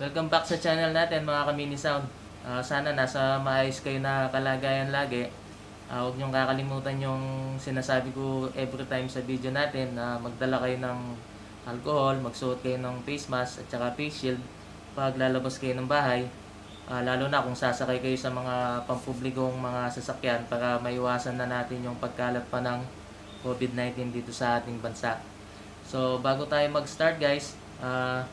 Welcome back sa channel natin mga kamini sound. Ah, sana nasa maayos kayo na kalagayan lagi. Ah, huwag niyong kakalimutan yung sinasabi ko every time sa video natin na magdala kayo ng alcohol, magsuot kayo ng face mask at saka face shield pag lalabas kayo ng bahay. Ah, lalo na kung sasakay kayo sa mga pampublikong mga sasakyan para maiwasan na natin yung pagkalat pa ng COVID-19 dito sa ating bansa. So, bago tayo mag-start guys, ah,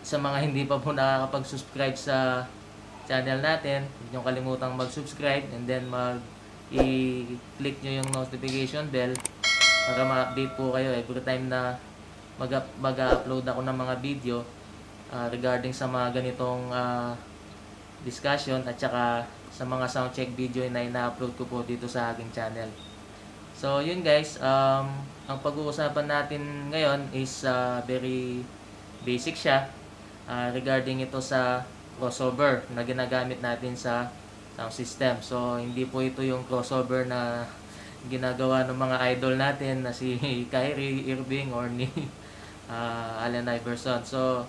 sa mga hindi pa po nakakapag-subscribe sa channel natin, huwag niyong kalimutang mag-subscribe and then mag i-click nyo yung notification bell para ma-update po kayo every time na mag- mag-upload ako ng mga video ah, regarding sa mga ganitong ah, discussion at saka sa mga sound check video na ina-upload ko po dito sa aking channel. So, yun guys, um, ang pag-uusapan natin ngayon is ah, very basic siya ah, regarding ito sa crossover na ginagamit natin sa sound system. So, hindi po ito yung crossover na ginagawa ng mga idol natin na si Kyrie Irving or ni ah, Allen Iverson. So,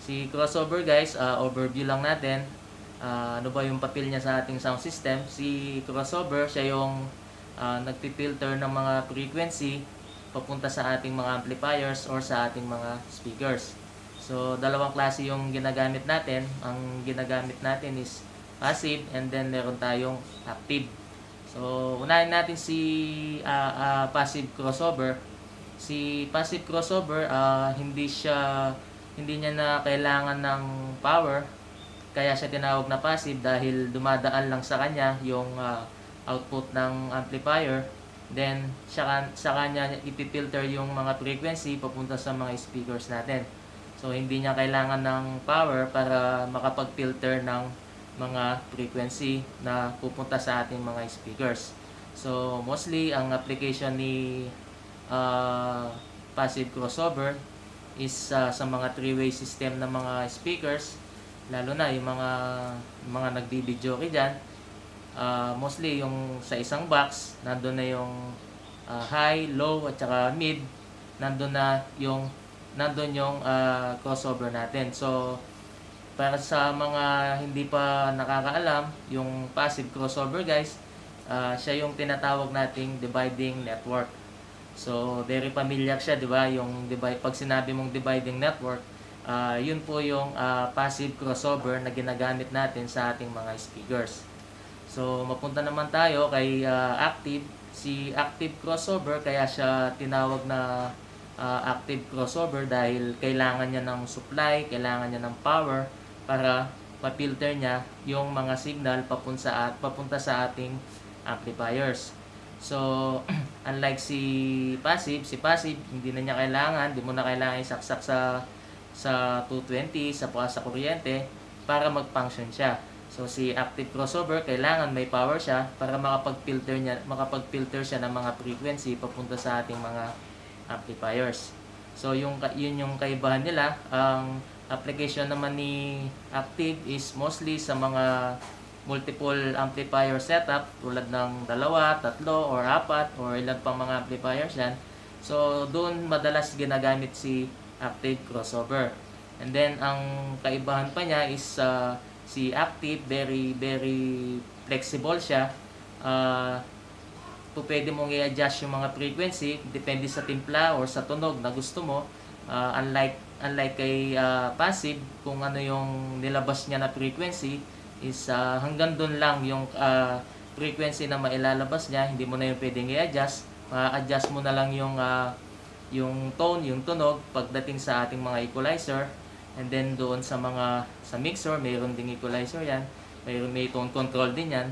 si crossover guys, ah, overview lang natin. Ah, ano ba yung papel niya sa ating sound system? Si crossover, siya yung ah, nagpipilter ng mga frequency papunta sa ating mga amplifiers or sa ating mga speakers. So, dalawang klase yung ginagamit natin. Ang ginagamit natin is passive and then meron tayong active. So, unahin natin si ah, ah, passive crossover. Si passive crossover, ah, hindi siya hindi niya na kailangan ng power kaya siya tinawag na passive dahil dumadaan lang sa kanya yung ah, output ng amplifier then siya, sa kanya ipipilter yung mga frequency papunta sa mga speakers natin so hindi niya kailangan ng power para makapag-filter ng mga frequency na pupunta sa ating mga speakers. So mostly ang application ni ah, passive crossover is ah, sa mga three-way system ng mga speakers lalo na yung mga mga nagbibideo diyan Ah, mostly yung sa isang box nandoon na yung ah, high, low at saka mid nandoon na yung nandoon yung ah, crossover natin so para sa mga hindi pa nakakaalam yung passive crossover guys ah, siya yung tinatawag nating dividing network So, very familiar siya, di ba? Yung divide, pag sinabi mong dividing network, ah, yun po yung ah, passive crossover na ginagamit natin sa ating mga speakers. So, mapunta naman tayo kay ah, active. Si active crossover, kaya siya tinawag na ah, active crossover dahil kailangan niya ng supply, kailangan niya ng power para ma-filter niya yung mga signal papunta sa, papunta sa ating amplifiers. So, unlike si passive, si passive hindi na niya kailangan, hindi mo na kailangan isaksak sa sa 220 sa sa kuryente para mag-function siya. So si active crossover kailangan may power siya para makapag-filter niya, makapag-filter siya ng mga frequency papunta sa ating mga amplifiers. So yung yun yung kaibahan nila. Ang application naman ni active is mostly sa mga multiple amplifier setup tulad ng dalawa, tatlo, or apat, or ilan pang mga amplifiers yan. So, doon madalas ginagamit si active crossover. And then, ang kaibahan pa niya is uh, si active, very, very flexible siya. Uh, po pwede mong i-adjust yung mga frequency depende sa timpla or sa tunog na gusto mo. Uh, unlike unlike kay uh, passive, kung ano yung nilabas niya na frequency, is ah, hanggang doon lang yung ah, frequency na mailalabas niya, hindi mo na yung pwedeng i-adjust. Ma-adjust mo na lang yung ah, yung tone, yung tunog pagdating sa ating mga equalizer. And then doon sa mga sa mixer, mayroon ding equalizer yan. Mayroon may tone control din yan.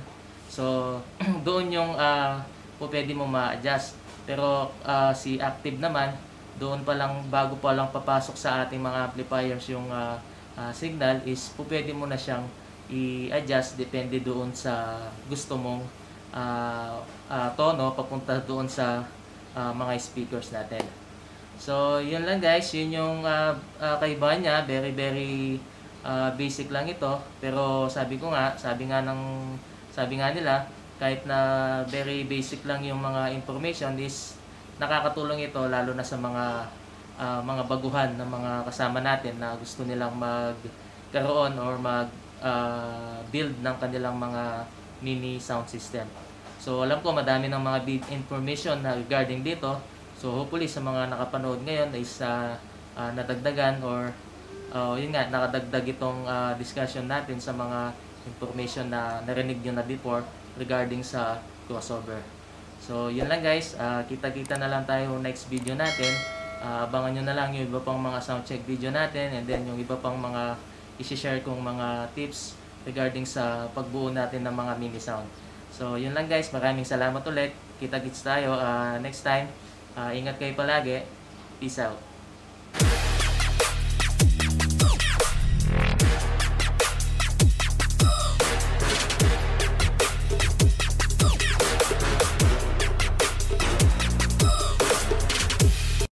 So doon yung ah, po pwede mo ma-adjust. Pero ah, si active naman, doon pa lang bago pa lang papasok sa ating mga amplifiers yung ah, ah, signal is po pwede mo na siyang i-adjust depende doon sa gusto mong ah, ah, tono papunta doon sa ah, mga speakers natin. So, yun lang guys, yun yung uh, kaibahan niya, very very ah, basic lang ito, pero sabi ko nga, sabi nga ng sabi nga nila, kahit na very basic lang yung mga information is nakakatulong ito lalo na sa mga ah, mga baguhan ng mga kasama natin na gusto nilang magkaroon or mag ah, build ng kanilang mga mini sound system. So alam ko madami ng mga information na regarding dito. So hopefully sa mga nakapanood ngayon ay sa ah, nadagdagan or ah, yun nga nakadagdag itong ah, discussion natin sa mga information na narinig nyo na before regarding sa crossover. So yun lang guys, Ah, kita-kita na lang tayo next video natin. Ah, abangan nyo na lang yung iba pang mga sound check video natin and then yung iba pang mga isi-share kong mga tips regarding sa pagbuo natin ng mga mini sound. So, yun lang guys. Maraming salamat ulit. Kita-kits tayo ah, next time. Ah, ingat kayo palagi. Peace out.